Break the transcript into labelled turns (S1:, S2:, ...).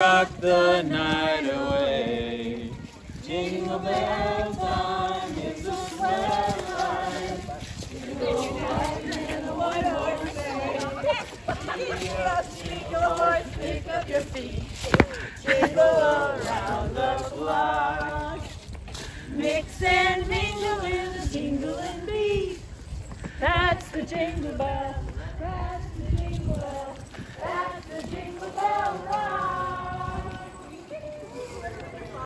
S1: rock the night away. Jingle bell time is a swell time. Jingle
S2: and the white horse Jingle horse, pick up your feet. Jingle around the block. Mix and mingle in the jingling beat. That's the jingle bell.